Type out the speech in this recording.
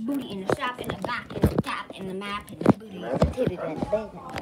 booty in the shop in the back in the top in the map in the booty in the titty, in the bed.